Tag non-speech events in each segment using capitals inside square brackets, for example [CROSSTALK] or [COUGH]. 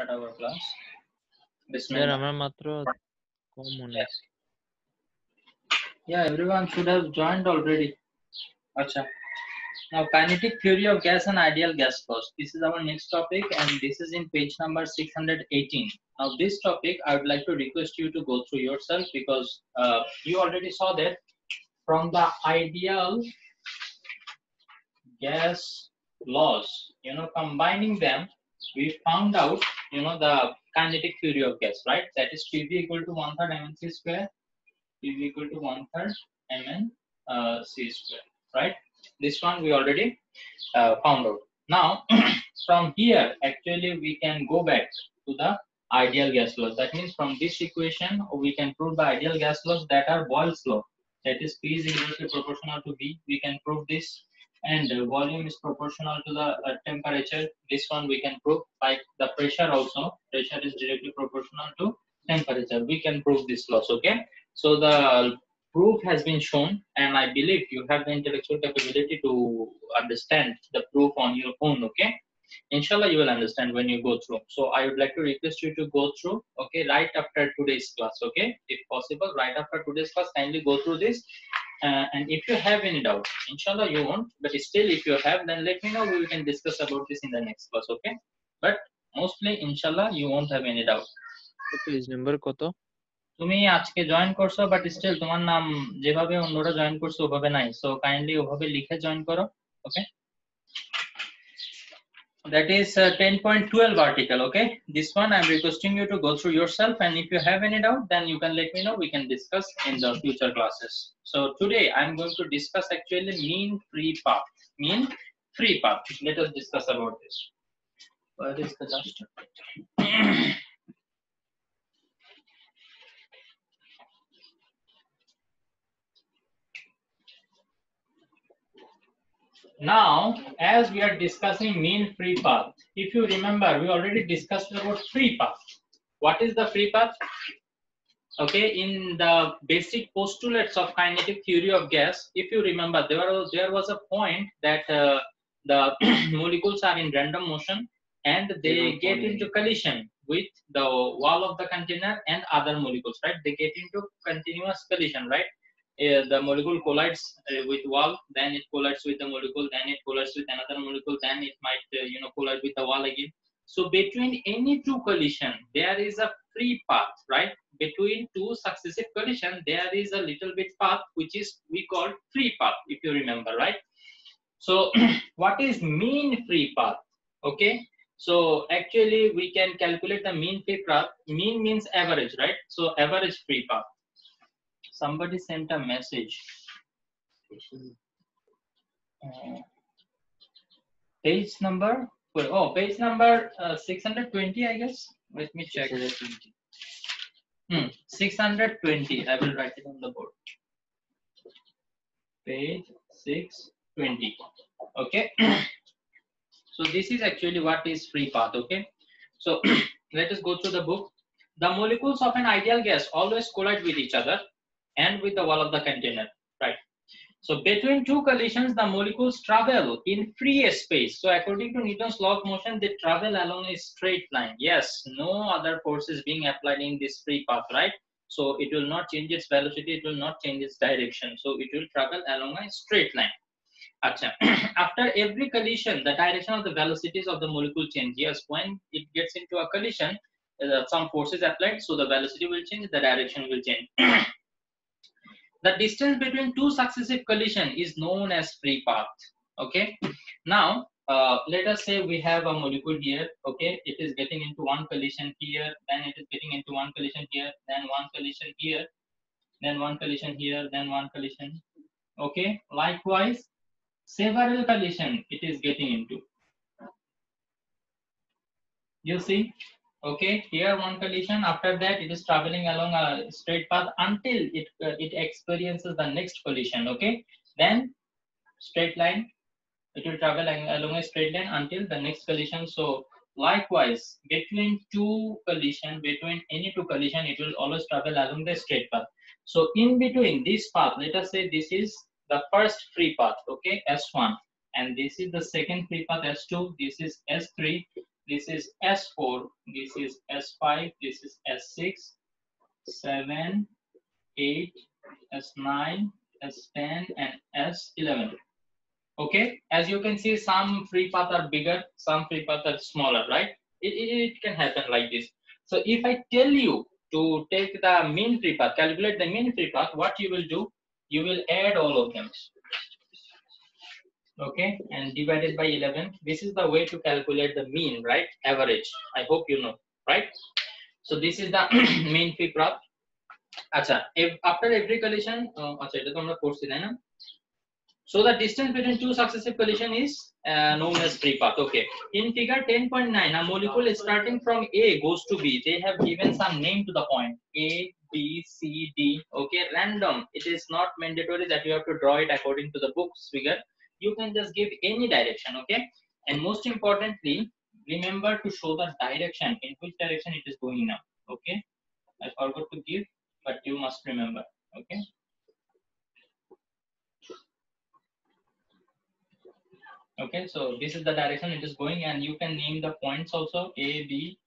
start our class. Bismillah. Yeah, everyone should have joined already. Acha. Now, kinetic theory of gas and ideal gas laws. This is our next topic, and this is in page number 618. Now, this topic I would like to request you to go through yourself because uh, you already saw that from the ideal gas laws, you know, combining them we found out, you know, the kinetic theory of gas, right? That is PV equal to one third mc square is equal to one third mn uh, c square, right? This one we already uh, found out. Now, [CLEARS THROAT] from here, actually, we can go back to the ideal gas laws. That means from this equation, we can prove the ideal gas laws that are Boyle's law. That is P is inversely proportional to V. We can prove this. And volume is proportional to the uh, temperature. This one we can prove. by the pressure also, pressure is directly proportional to temperature. We can prove this laws. Okay. So the proof has been shown, and I believe you have the intellectual capability to understand the proof on your own. Okay. Inshallah, you will understand when you go through. So I would like to request you to go through, okay, right after today's class, okay, if possible, right after today's class, kindly go through this. Uh, and if you have any doubt, inshallah you won't, but still if you have, then let me know. We can discuss about this in the next class, okay? But mostly, inshallah, you won't have any doubt. Page number কত তুমি আজকে join করছ but still তোমার নাম যেভাবে অন্যরা join করছে ওভাবে নাই সো কাইন্ডলি ওভাবে লিখে জয়েন করো ওকে that is uh, 10.12 article okay? This one i'm requesting you to go through yourself and if you have any doubt then you can let me know. We can discuss in the future classes. So today i'm going to discuss actually mean free path. Mean free path. Let us discuss about this. Where is the dust [CLEARS THROAT] Now, as we are discussing mean free path, if you remember, we already discussed about free path. What is the free path? Okay, in the basic postulates of kinetic theory of gas, if you remember, there was, there was a point that uh, the [CLEARS THROAT] molecules are in random motion and they get into collision with the wall of the container and other molecules, right? They get into continuous collision, right? The molecule collides uh, with wall then it collides with the molecule then it collides with another molecule then it might uh, you know collide with the wall again. So between any two collision there is a free path right? Between two successive collision there is a little bit path which is we call free path if you remember right? So [CLEARS THROAT] what is mean free path? Okay? So actually we can calculate the mean free path. Mean means average right? So average free path somebody sent a message. Uh, page number, wait, oh, page number uh, 620, I guess. Let me check. 620. Hmm, 620. I will write it on the board. Page 620. Okay. [CLEARS THROAT] so this is actually what is free path. Okay. So [CLEARS THROAT] let us go through the book. The molecules of an ideal gas always collide with each other and with the wall of the container, right? So between two collisions, the molecules travel in free space. So according to Newton's law of motion, they travel along a straight line. Yes, no other force is being applied in this free path, right? So it will not change its velocity, it will not change its direction. So it will travel along a straight line. [CLEARS THROAT] After every collision, the direction of the velocities of the molecule change. Yes, when it gets into a collision, uh, some is applied, so the velocity will change, the direction will change. [CLEARS THROAT] the distance between two successive collision is known as free path. Okay? Now uh, let us say we have a molecule here. Okay? It is getting into one collision here then it is getting into one collision here then one collision here then one collision here then one collision. Okay? Likewise several collision it is getting into. You see okay here one collision after that it is traveling along a straight path until it uh, it experiences the next collision okay? Then straight line it will travel along a straight line until the next collision. So likewise between two collision between any two collision it will always travel along the straight path. So in between this path let us say this is the first free path okay? S1 and this is the second free path s2 this is s3 this is S4, this is S5, this is S6, 7, 8, S9, S10, and S11. Okay, as you can see, some free paths are bigger, some free paths are smaller, right? It, it, it can happen like this. So if I tell you to take the mean free path, calculate the mean free path, what you will do, you will add all of them okay and divided by 11 this is the way to calculate the mean right? Average. I hope you know right? So this is the [CLEARS THROAT] mean free path. আচ্ছা after every collision uh, acha. এটা তো আমরা course, তাই না so the distance between two successive collision is uh, known as free path. Okay. In figure 10.9 a molecule starting from a goes to b. They have given some name to the point. A b c d. Okay random. It is not mandatory that you have to draw it according to the book's figure you can just give any direction okay? And most importantly remember to show the direction. In which direction it is going now okay? I forgot to give but you must remember okay? Okay so this is the direction it is going and you can name the points also a b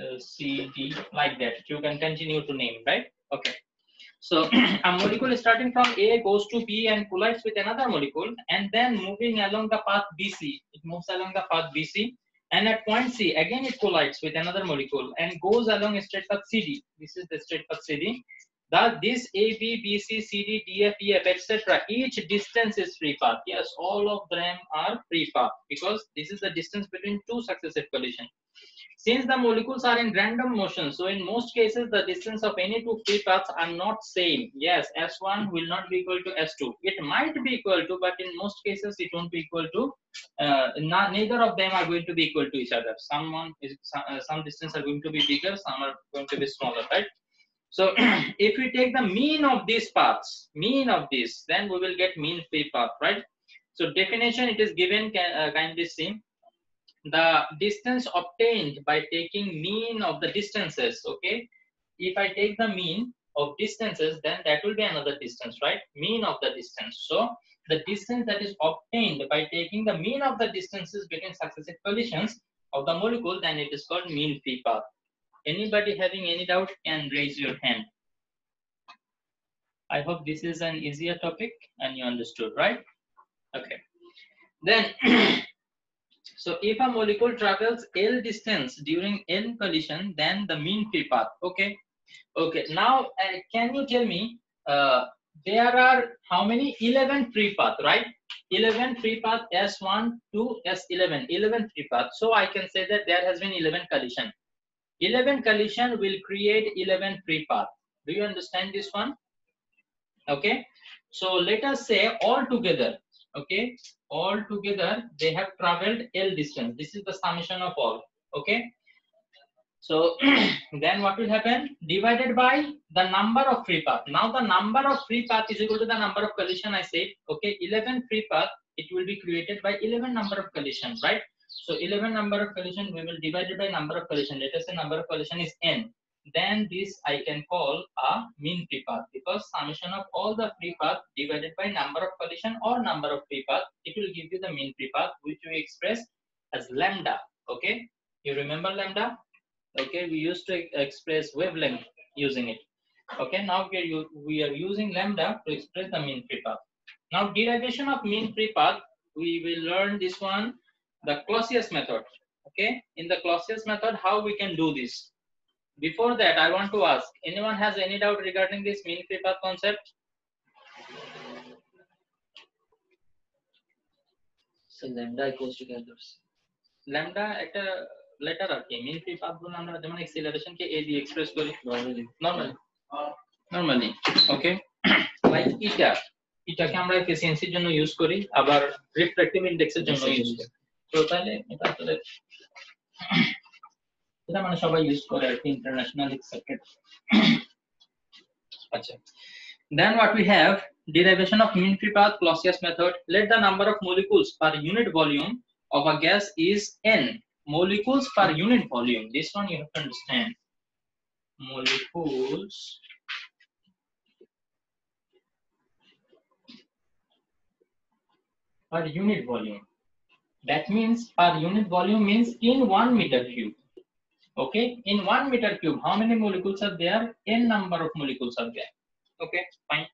uh, c d like that. You can continue to name right? Okay so [CLEARS THROAT] a molecule starting from A goes to B and collides with another molecule and then moving along the path BC. It moves along the path BC and at point C again it collides with another molecule and goes along a straight path CD. This is the straight path CD. That this A, B, B, C, C, D, D, F, E, F, etc. Each distance is free path. Yes, all of them are free path because this is the distance between two successive collisions. Since the molecules are in random motion, so in most cases, the distance of any two free paths are not same. Yes, S1 will not be equal to S2. It might be equal to, but in most cases, it won't be equal to, uh, neither of them are going to be equal to each other. Someone is, uh, some distance are going to be bigger, some are going to be smaller, right? So [CLEARS THROAT] if we take the mean of these paths, mean of this, then we will get mean free path, right? So definition, it is given, can, uh, kindly see the distance obtained by taking mean of the distances okay? If i take the mean of distances then that will be another distance right? Mean of the distance. So the distance that is obtained by taking the mean of the distances between successive collisions of the molecule then it is called mean free path anybody having any doubt can raise your hand. I hope this is an easier topic and you understood right? Okay. Then [CLEARS THROAT] So if a molecule travels L distance during N collision, then the mean free path. Okay. Okay. Now, uh, can you tell me uh, there are how many 11 free path, right? 11 free path S1 to S11, 11 free path. So I can say that there has been 11 collision. 11 collision will create 11 free path. Do you understand this one? Okay. So let us say all together, okay, all together they have traveled L distance. This is the summation of all. Okay. So [CLEARS THROAT] then what will happen? Divided by the number of free path. Now the number of free path is equal to the number of collision I said. Okay. 11 free path, it will be created by 11 number of collision, right? So 11 number of collision, we will divide it by number of collision. Let us say number of collision is n then this I can call a mean free path because summation of all the free path divided by number of collision or number of free path, it will give you the mean free path which we express as lambda. Okay, you remember lambda? Okay, we used to express wavelength using it. Okay, now we are, we are using lambda to express the mean free path. Now derivation of mean free path, we will learn this one, the Clausius method. Okay, in the Clausius method, how we can do this? Before that, I want to ask, anyone has any doubt regarding this mean free path concept? So lambda equals to calculus. Lambda একটা letter আর কি mean free path গুলো আমরা যেমন acceleration K a দিয়ে express করি Normally. normally normally okay like eta এটাকে আমরা এফিসিয়েন্সির জন্য ইউজ করি আবার রিফ্লেক্টিভ ইন্ডেক্সের জন্য ইউজ করি তো তাহলে এটা আসলে এটা মানে সবাই ইউজ করে আর কি ইন্টারন্যাশনাল অ্যাকসেপ্টেড আচ্ছা then what we have derivation of mean free path Clausius method let the number of molecules per unit volume of a gas is n molecules per unit volume this one you have to understand molecules per unit volume That means per unit volume means in one meter cube. Okay, in one meter cube, how many molecules are there? N number of molecules are there. Okay, fine.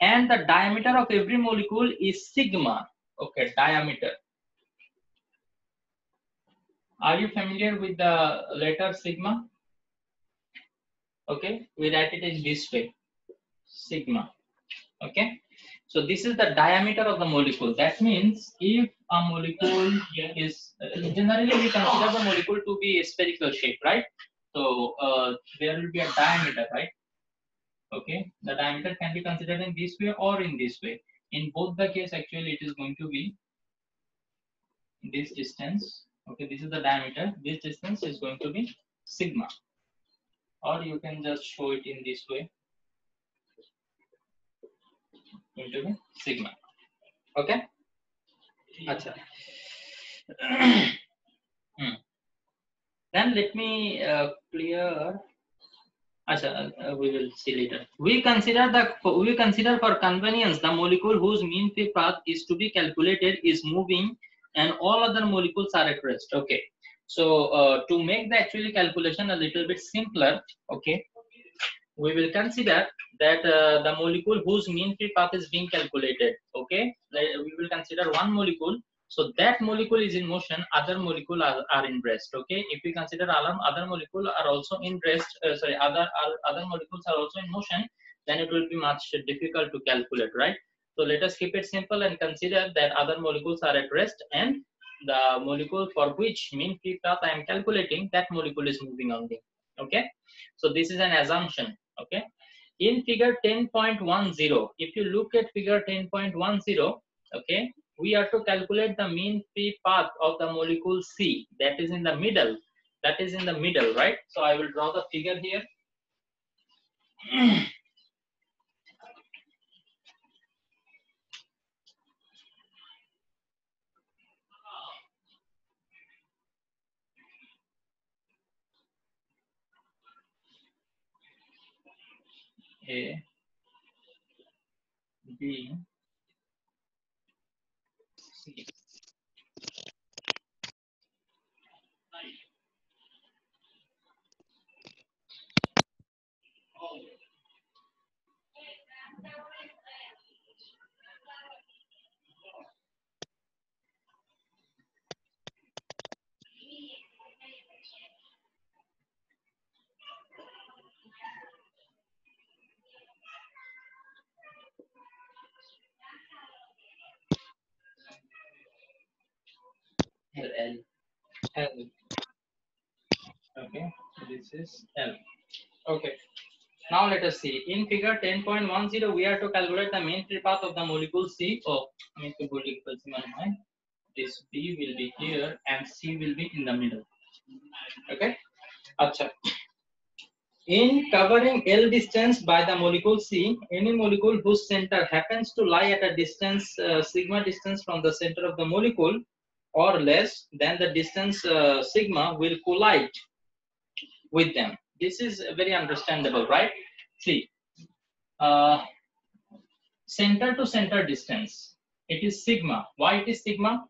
And the diameter of every molecule is sigma. Okay, diameter. Are you familiar with the letter sigma? Okay, we write it in this way, sigma. Okay, so this is the diameter of the molecule. That means if a molecule is generally we consider the molecule to be a spherical shape, right? So uh, there will be a diameter, right? Okay, the diameter can be considered in this way or in this way. In both the case, actually, it is going to be this distance. Okay, this is the diameter. This distance is going to be sigma, or you can just show it in this way. Going to be sigma. Okay. Acha. [CLEARS THROAT] Hmm. Then let me uh, clear. Acha, uh, we will see later. We consider the we consider for convenience the molecule whose mean free path is to be calculated is moving and all other molecules are at rest. Okay. So uh, to make the actually calculation a little bit simpler, okay, we will consider that uh, the molecule whose mean free path is being calculated. Okay, we will consider one molecule. So that molecule is in motion, other molecule are, are in rest. Okay, if we consider other other molecule are also in rest, uh, sorry, other other molecules are also in motion, then it will be much difficult to calculate, right? So let us keep it simple and consider that other molecules are at rest and the molecule for which mean free path I am calculating, that molecule is moving only. Okay, so this is an assumption. Okay, in figure 10.10, if you look at figure 10.10, okay, we are to calculate the mean free path of the molecule C that is in the middle. That is in the middle, right? So I will draw the figure here. [CLEARS THROAT] A, B, C. L. L. Okay, this is L. Okay. Now let us see. In figure 10.10, we are to calculate the mean free path of the molecule C. Oh, molecule this B will be here and C will be in the middle. Okay. Acha. In covering L distance by the molecule C, any molecule whose center happens to lie at a distance, uh, sigma distance from the center of the molecule or less then the distance uh, sigma will collide with them. This is very understandable, right? See, uh, center to center distance, it is sigma. Why it is sigma?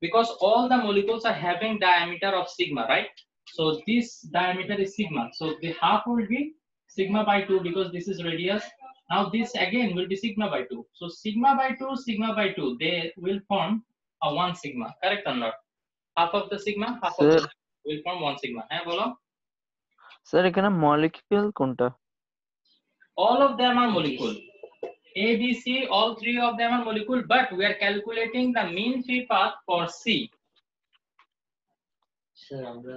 Because all the molecules are having diameter of sigma, right? So this diameter is sigma. So the half will be sigma by 2 because this is radius. Now this again will be sigma by 2. So sigma by 2, sigma by 2, they will form a 1 sigma, correct or not? Half of the sigma, half sir, of the will form 1 sigma. হ্যাঁ বলো sir এখানে molecule কোনটা all of them are molecule. A, B, C, all three of them are molecule, but we are calculating the mean free path for C. Sir, আমরা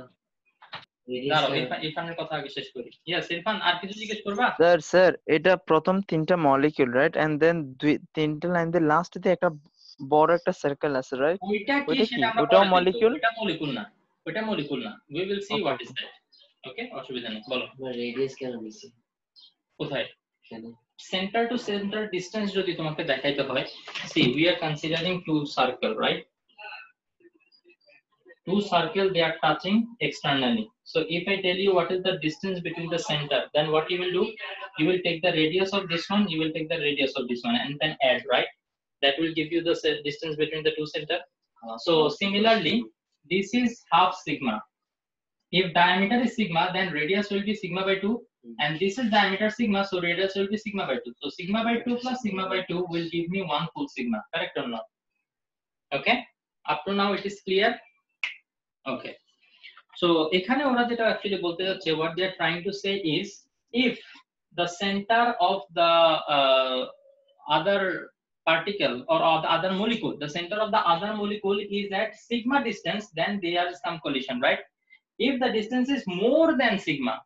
ইরফানের কথা আগে শেষ করি। Yes, ইরফান, আর কিছু জিজ্ঞেস করবা? স্যার স্যার এটা প্রথম তিনটা মলিকিউল রাইট এন্ড দেন দুই তিনটা লাইন দিয়ে লাস্টে একটা বড় একটা সার্কেল আছে রাইট ওইটা কি ওইটা সেটা কি? আমরা ওটাও পরে দেখবো। molecule? ওইটা molecule না। ওইটা molecule না। We will see Okay, what okay. is that. Okay, অসুবিধা নেই, বলো। আমরা radius কেন নিছি কোথায়? কেন Center to center distance যদি তোমাকে দেখাইতে হয়, see, we are considering two circle, right? two circle they are touching externally so if i tell you what is the distance between the center then what you will do you will take the radius of this one you will take the radius of this one and then add right that will give you the se- distance between the two center So similarly, this is half sigma. If diameter is sigma, then radius will be sigma by 2. And this is diameter sigma, so radius will be sigma by 2. So sigma by 2 plus sigma by 2 will give me one full sigma. Correct or not? Okay. Up to now it is clear. Okay. So এখানে ওরা যেটা actually বলতে যাচ্ছে what they are trying to say is if the center of the uh, other particle or, or the other molecule, the center of the other molecule is at sigma distance, then there is some collision, right? If the distance is more than sigma,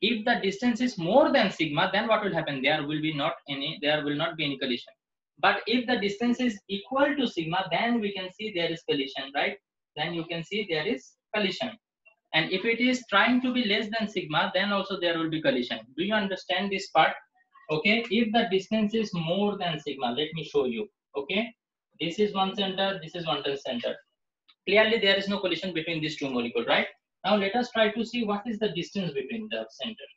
if the distance is more than sigma, then what will happen? There will be not any, there will not be any collision. But if the distance is equal to sigma, then we can see there is collision, right? Then you can see there is collision. And if it is trying to be less than sigma, then also there will be collision. Do you understand this part? Okay, if the distance is more than sigma, let me show you. Okay, this is one center, this is one center. Clearly, there is no collision between these two molecules, right? Now let us try to see what is the distance between the center.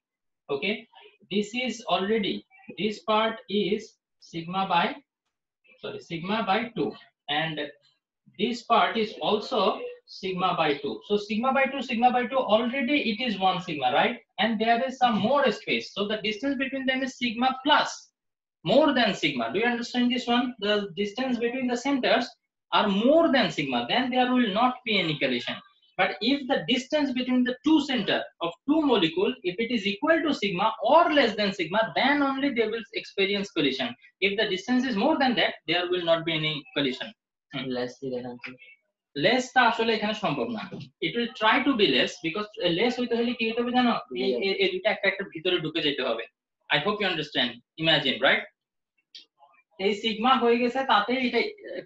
Okay, this is already this part is sigma by sorry sigma by 2 and this part is also sigma by 2 so sigma by 2 sigma by 2 already it is one sigma right and there is some more space. So the distance between them is sigma plus, more than sigma. Do you understand this one? The distance between the centers are more than sigma, then there will not be any collision. But if the distance between the two center of two molecule, if it is equal to sigma or less than sigma, then only they will experience collision. If the distance is more than that, there will not be any collision. Let's see. টা আসলে এখানে সম্ভব না। It will try to be less because less হইতে হলে কি হতে হবে জানো? এই দুইটা একটা একটা ভিতরে ঢুকে যেতে হবে। I hope you understand imagine right এই সিগমা হয়ে গেছে তাতে এটা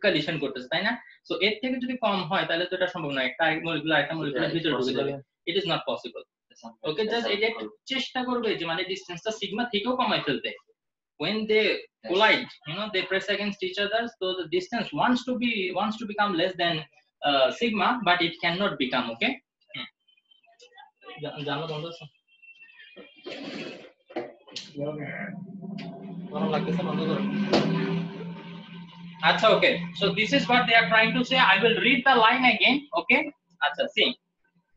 কলিশন করতেছে তাই না? সো এর থেকে যদি কম হয় তাহলে তো এটা সম্ভব নয়। একটা মলিকুল একটা মলিকুলের ভিতরে ঢুকে যাবে। It is not possible okay just এটা একটু চেষ্টা করবে যে মানে ডিসটেন্সটা সিগমা থেকেও কমাই ফেলতে। When they collide you know they press against each other so the distance wants to be wants to become less than uh, sigma but it cannot become okay? Achha, okay. So this is what they are trying to say. I will read the line again okay? Achha, see.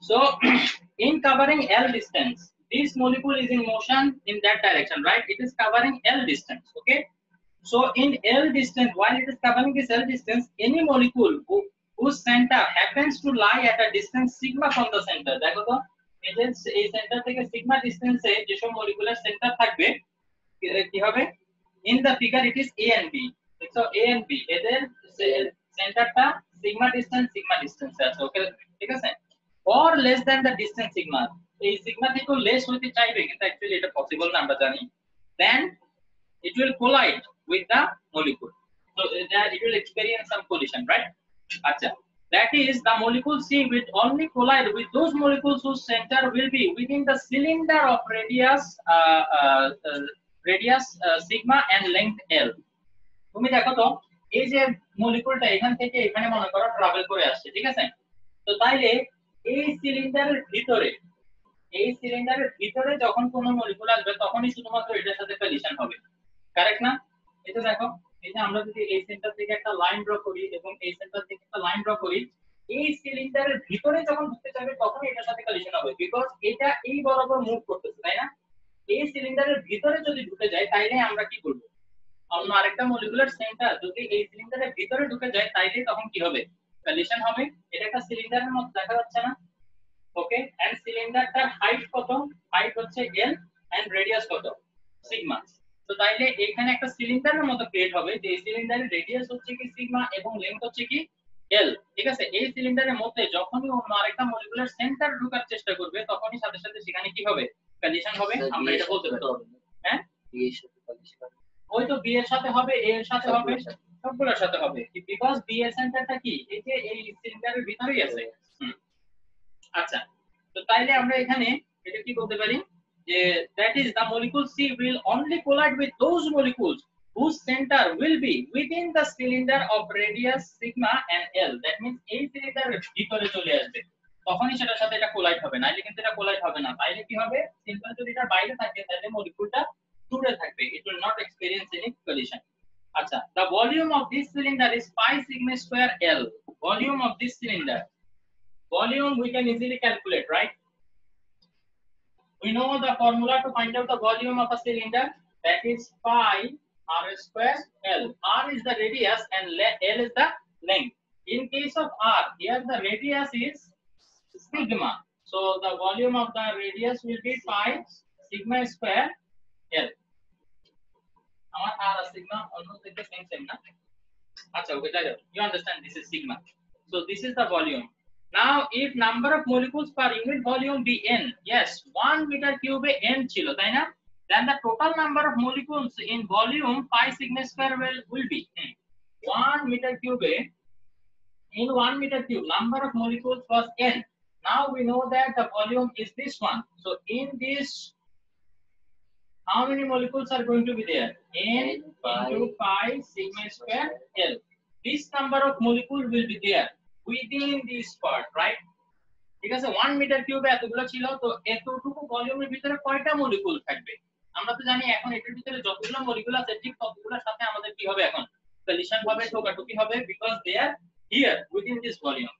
So [CLEARS THROAT] in covering l distance this molecule is in motion in that direction right? It is covering l distance okay? So in L distance, while it is covering this L distance, any molecule whose center happens to lie at a distance sigma from the center দেখো তো এই যে এই centre থেকে sigma ডিসটেন্সে যেসব molecular centre থাকবে কি- হবে in the figure it is a and b so a and b এদের সেন্টারটা সিগমা ডিসটেন্স সিগমা ডিসটেন্স আছে ওকে ঠিক আছে or less than the distance sigma এই সিগমা থেকেও লেস হইতে চাইবে কিন্তু অ্যাকচুয়ালি এটা পসিবল না আমরা জানি then it will collide with the molecule so uh, that it will experience some collision right acha that is the molecule C will only collide with those molecules whose center will be within the cylinder of radius uh, uh, uh, radius uh, sigma and length L তুমি দেখো তো এই যে মলিকুলটা এখান থেকে এখানে মনে করো ট্রাভেল করে আসছে ঠিক আছে তো তাইলে এই সিলিন্ডারের ভিতরে এই সিলিন্ডারের ভিতরে যখন কোনো মলিকুল আসবে তখনই শুধুমাত্র এটার সাথে কলিশন হবে কারেক্ট না এটা দেখো এই আমরা যদি এই সেন্টার থেকে একটা লাইন ড্র করি এবং এই সেন্টার থেকে একটা লাইন ড্র করি, এই সিলিন্ডারের ভিতরে যখন ঢুকতে যাবে তখন এটার সাথে কলিশন হবে। বিকজ এটা এই বরাবর মুভ করতেছে, তাই না? এই সিলিন্ডারের ভিতরে যদি ঢুকে যায়, তাইলে আমরা কি করব? অন্য আরেকটা মলিকুলার সেন্টার যদি এই সিলিন্ডারের ভিতরে ঢুকে যায়, তাইলে তখন কি হবে? কলিশন হবে। এটা একটা সিলিন্ডারের মতো দেখা যাচ্ছে না। ওকে এন্ড সিলিন্ডারটার হাইট কত? হাইট হচ্ছে এল এন্ড রেডিয়াস কত? সিগমা তো তাইলে এখানে একটা সিলিন্ডারের মতো ক্রিয়েট হবে যে সিলিন্ডারের রেডিয়াস হচ্ছে কি সিগমা এবং লেন্থ হচ্ছে কি এল ঠিক আছে? এই সিলিন্ডারের মধ্যে যখনই অন্য আরেকটা মলিকুলার সেন্টার ঢোকার চেষ্টা করবে তখনই সাথে সাথে সেখানে কি হবে? কন্ডিশন হবে আমরা এটা বলতে পারি। হ্যাঁ? ওই তো বি এর সাথে হবে এ এর সাথে হবে সবগুলোর সাথে। হবে। বিকজ বি এর সেন্টারটা কি? এই যে এই সিলিন্ডারের ভিতরেই আছে। হুম। আচ্ছা তো তাইলে আমরা এখানে এটা কি বলতে পারি? That is the molecule C will only collide with those molecules whose center will be within the cylinder of radius sigma and L that means এই সিলিন্ডারের ভিতরে চলে আসবে তখনই সেটার সাথে এটা কোলাইড হবে নাইলে কিন্তু এটা কোলাইড হবে না তাইলে কি হবে সিম্পল যদি এটা বাইরে থাকে তাহলে মলিকুলটা দূরে থাকবে it will not experience any collision আচ্ছা the volume of this cylinder is pi sigma square L volume of this cylinder. Volume we can easily calculate, right? We know the formula to find out the volume of a cylinder that is pi r square L. R is the radius and le- L is the length. In case of R, here the radius is sigma. So the volume of the radius will be pi sigma square L. আমার আর আর sigma almost like the same same না আচ্ছা okay যাই হোক you understand this is sigma so this is the volume now, if number of molecules per unit volume be n, yes, 1 meter cube n chilo, then the total number of molecules in volume pi sigma square will, will be 1 meter cube in 1 meter cube, number of molecules was n. Now we know that the volume is this one. So in this, how many molecules are going to be there? n into pi sigma square l. This number of molecules will be there. Within this part right ঠিক আছে 1 metre কিউবে এতগুলো ছিল তো এতটুকু ভলিউমের ভিতরে কয়টা molecule থাকবে আমরা তো জানি এখন এটার ভিতরে যতগুলো মলিকুল আছে ঠিক ততগুলোর সাথে আমাদের কি হবে এখন কলিশন হবে ঠোকাঠুকি হবে because they are here within this volume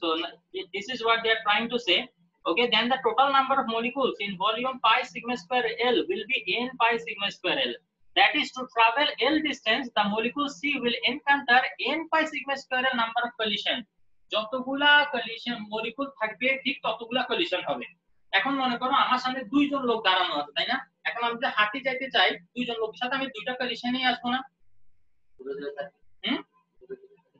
so n- this is what they are trying to say okay then the total number of molecules in volume pi sigma square l will be n pi sigma square l that is to travel l distance the molecule c will encounter n pi sigma square l number of collision. যতগুলা collision molecule থাকবে ঠিক ততগুলা collision হবে। এখন মনে করো আমার সামনে দুইজন লোক দাঁড়ানো আছে তাই না? এখন আমি যদি হাঁটি যাইতে চাই দুইজন লোকের সাথে আমি দুইটা কলিশনেই আসব না।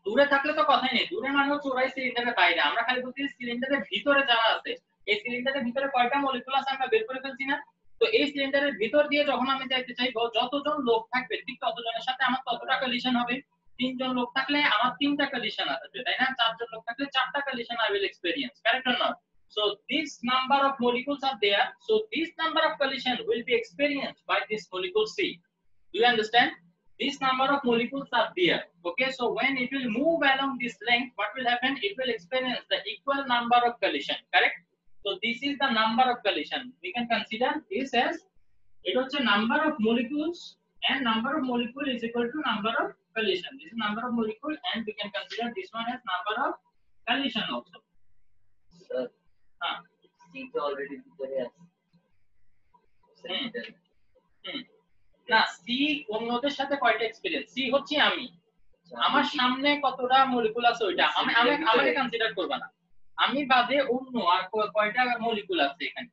দূরে থাকলে তো কথাই নেই। দূরে মানে হচ্ছে ওরাই সিলিন্ডারের বাইরে। আমরা খালি বলছি সিলিন্ডারের ভিতরে যারা আছে এই সিলিন্ডারের ভিতরে কয়টা মলিকুল আছে আমরা বের করে ফেলছি না? তো এই সিলিন্ডারের ভিতর দিয়ে যখন আমি যাইতে চাইব যতজন লোক থাকবে ঠিক ততজনের সাথে আমার ততটা কলিশন হবে তিনজন লোক থাকলে আমার তিনটা কলিশন আসবে তাই না চারজন লোক থাকলে চারটা collision I will experience correct or not so this number of molecules are there so this number of collision will be experienced by this molecule c do you understand this number of molecules are there okay so when it will move along this length what will happen it will experience the equal number of collision correct so this is the number of collision we can consider this as it was a number of molecules and number of molecule is equal to number of collision this is number of molecule and we can consider this one as number of collision also sir huh. Already ভিতরে আছে না সি অন্যদের সাথে কয়টা experience C হচ্ছে আমি আমার সামনে কতটা মলিকুল আছে ওইটা আমি আমি আমাকে কনসিডার করবে না আমি বাদে অন্য আর কয়টা মলিকুল আছে এখানে?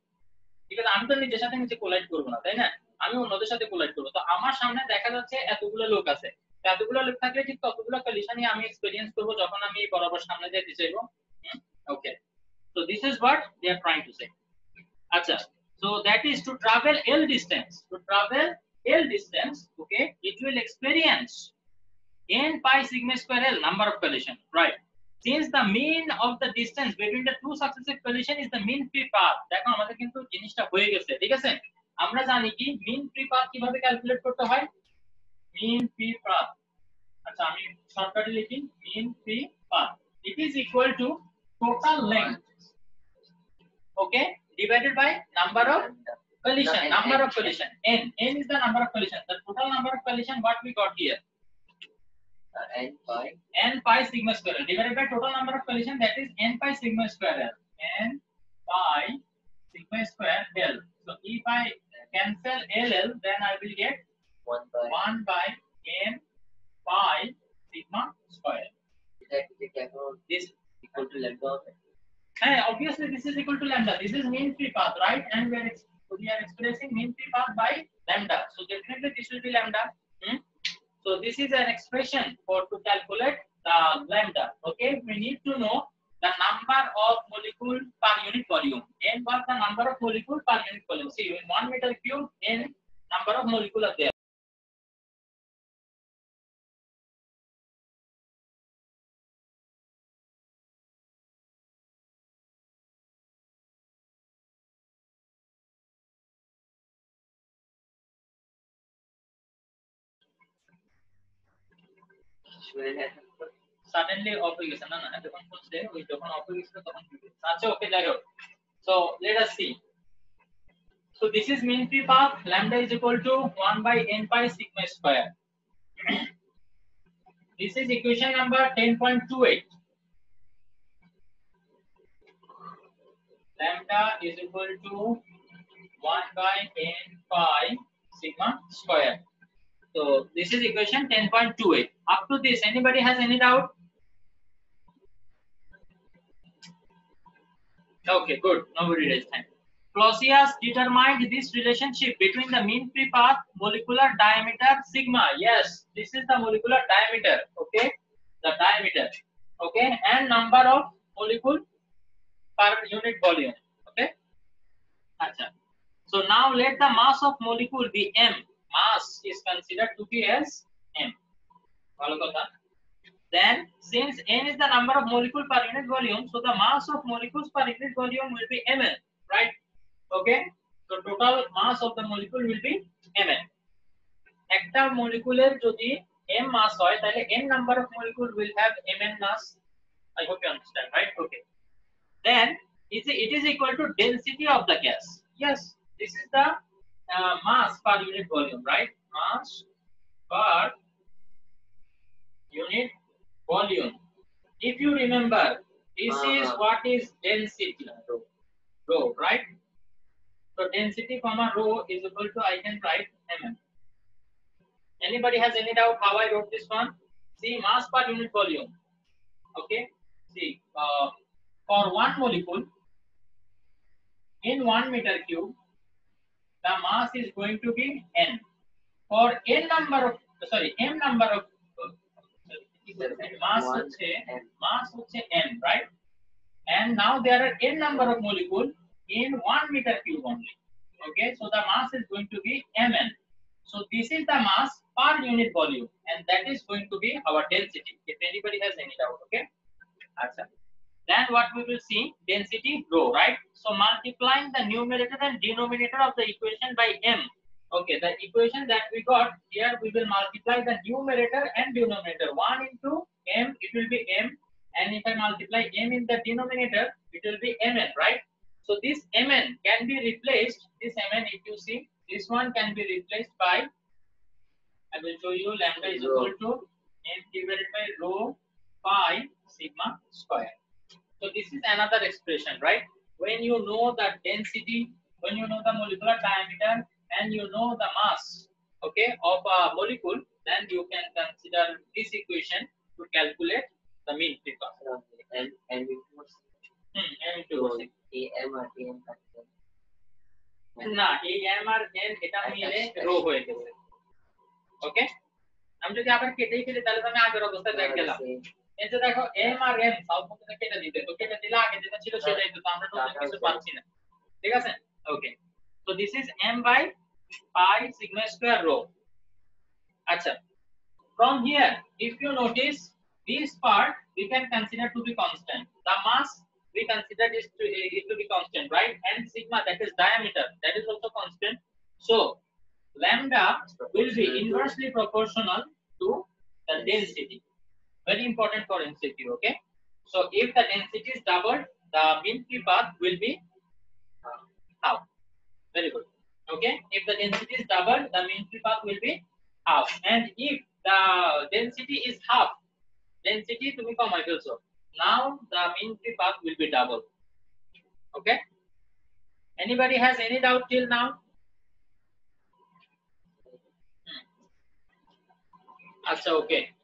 ঠিক আছে, আমি তো নিজের সাথে নিজে কোলাইড করব না, তাই না? আমি অন্যদের সাথে কোলাইড করব। তো আমার সামনে দেখা যাচ্ছে এতগুলো লোক আছে। এতগুলো লোক থাকলে ঠিক ততগুলো কলিশনই আমি এক্সপেরিয়েন্স করব যখন আমি বরাবর সামনে যেতে চাইব। ওকে so this is what they are trying to say. acha so that is to travel l distance. To travel l distance, okay, it will experience n pi sigma square l, number of collision, right? since the mean of the distance between the two successive collision is the mean free path দেখো আমাদের কিন্তু জিনিসটা হয়ে গেছে ঠিক আছে? আমরা জানি কি মিন ফ্রি পাথ কীভাবে ক্যালকুলেট করতে হয়? মিন ফ্রি পাথ আচ্ছা আমি শর্টকাটে লিখি mean free path it is equal to total length okay divided by number of collision number of collision n. n is the number of collision that total number of collision what we got here n pi n pi sigma square divided by total number of collision that is n pi sigma square n pi sigma square L. So if I cancel LL, then I will get 1 by, 1 by n pi sigma square. Is that is equal this equal to lambda? Hey, obviously this is equal to lambda. This is mean free path, right? And we are, we are expressing mean free path by lambda. So definitely this will be lambda. Hmm? So this is an expression for to calculate the lambda. Okay, we need to know the number of molecule per unit volume. N was the number of molecule per unit volume. See, in one meter cube, n number of molecule are there. শুনে নেন suddenly off হয়ে গেছে না না এতক্ষণ বলছে ওই যখন off হয়ে গেছিল তখন কি হয়েছে? আচ্ছা ওকে যাই হোক so let us see so this is mean free path lambda is equal to 1 by n pi sigma square this is equation number 10.28. Lambda is equal to 1 by n pi sigma square. So this is equation 10.28. Up to this, anybody has any doubt? Okay, good. Nobody raised hand. Clausius determined this relationship between the mean free path, molecular diameter, sigma. Yes, this is the molecular diameter. Okay, the diameter. Okay, and number of molecule per unit volume. Okay. Acha. So now let the mass of molecule be m. Mass is considered to be as m. Then, since n is the number of molecule per unit volume, so the mass of molecules per unit volume will be ml, right? Okay. So total mass of the molecule will be ml. একটা molecule যদি m mass হয় তাহলে n number of molecule will have mn mass. I hope you understand, right? Okay. Then is it is equal to density of the gas. Yes, this is the uh, mass per unit volume, right? Mass per unit volume. If you remember, this is Uh-huh. what is density, rho, rho, right? So density comma rho is equal to I can write mm. Anybody has any doubt how I wrote this one? See mass per unit volume. Okay. See uh, for one molecule in one meter cube, the mass is going to be n. For n number of sorry m number of uh, mass One হচ্ছে M. mass হচ্ছে m, right? And now there are n number of molecule in one meter cube only. Okay, so the mass is going to be mn. So this is the mass per unit volume, and that is going to be our density. If anybody has any doubt, okay? Acha. Then what we will see density rho, right? So multiplying the numerator and denominator of the equation by m. Okay, the equation that we got here, we will multiply the numerator and denominator. 1 into m, it will be m. And if I multiply m in the denominator, it will be mn, right? So this mn can be replaced, this mn if you see, this one can be replaced by, I will show you lambda is equal to m divided by rho pi sigma square. So this is another expression, right? When you know the density, when you know the molecular diameter, and you know the mass, okay, of a molecule, then you can consider this equation to calculate the mean free path. and and it was Hmm, M into so six. a m or t m factor না এই M R N এটা মিলে rho হয়ে গেছে ওকে আমি যদি আবার কেটেই ফেলি তাহলে তো আমি আগের অবস্থায় ব্যাক গেলাম এই যে দেখো এম আর এম সাউথ মধ্যে কেটে দিতে তো কেটে দিলে আগে যেটা ছিল সেটাই তো তো আমরা নতুন কিছু পাচ্ছি না ঠিক আছে ওকে তো this is M by pi sigma square rho আচ্ছা from here if you notice this part we can consider to be constant the mass we consider this to, it to be constant right and sigma that is diameter that is also constant so lambda will be inversely proportional to the density very important for MCQ okay? So if the density is doubled the mean free path will be uh, half. Very good okay? If the density is doubled the mean free path will be half. And if the density is half density to become also now the mean free path will be double okay? Anybody has any doubt till now? Hmm. Acha, okay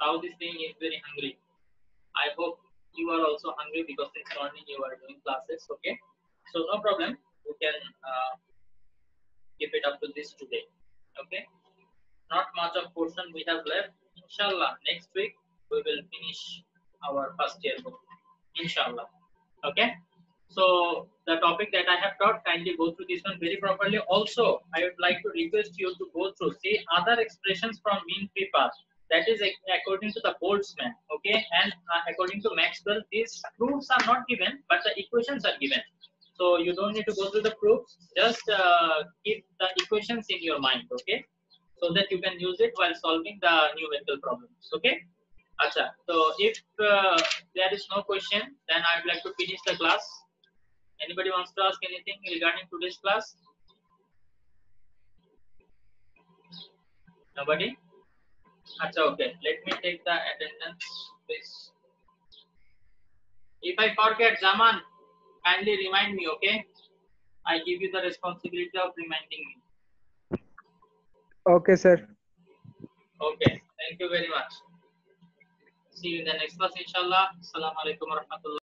how this thing is very hungry. I hope you are also hungry because this morning you are doing classes okay? So no problem. You can uh, keep it up to this today okay? Not much of portion we have left. Inshallah next week we will finish our first year book. Inshallah okay? So the topic that i have taught kindly go through this one very properly. Also i would like to request you to go through see other expressions from mean path that is according to the boltzmann okay? And uh, according to maxwell these proofs are not given but the equations are given. So you don't need to go through the proofs. Just uh, keep the equations in your mind okay? So that you can use it while solving the numerical problems okay? Acha. so if uh, there is no question then i would like to finish the class. Anybody wants to ask anything regarding today's class? Nobody Acha, okay. Let me take the attendance, please. If I forget, Zaman, kindly remind me, okay? I give you the responsibility of reminding me. Okay, sir. Okay. Thank you very much. See you in the next class, inshallah. Assalamu alaikum.